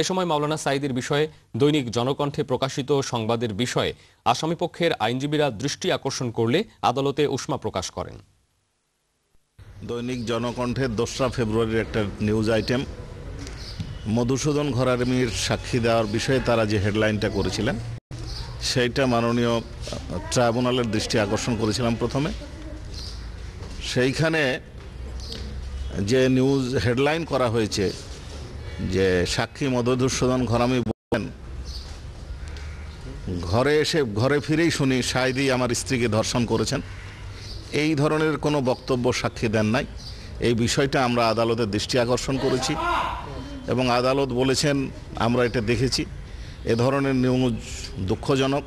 এ সময় মাওলানা সাইদের বিষয়ে দৈনিক জনকণ্ঠে প্রকাশিত সংবাদের বিষয়ে আসামিপক্ষের আইনজীবীরা দৃষ্টি আকর্ষণ করলে আদালতে উষ্মা প্রকাশ করেন। দৈনিক জনকণ্ঠের দোসরা ফেব্রুয়ারির একটা নিউজ আইটেম। মধুসূদন ঘরামির সাক্ষী দেওয়ার বিষয়ে তারা যে হেডলাইনটা করেছিলেন, সেইটা মাননীয় ট্রাইব্যুনালের দৃষ্টি আকর্ষণ করেছিলাম প্রথমে। সেইখানে যে নিউজ হেডলাইন করা হয়েছে যে সাক্ষী মধুসূদন ঘরামি বলেন, ঘরে এসে ঘরে ফিরেই শুনি সাইদি আমার স্ত্রীকে ধর্ষণ করেছেন। এই ধরনের কোনো বক্তব্য সাক্ষী দেন নাই। এই বিষয়টা আমরা আদালতের দৃষ্টি আকর্ষণ করেছি এবং আদালত বলেছেন, আমরা এটা দেখেছি। এ ধরনের নিউজ দুঃখজনক।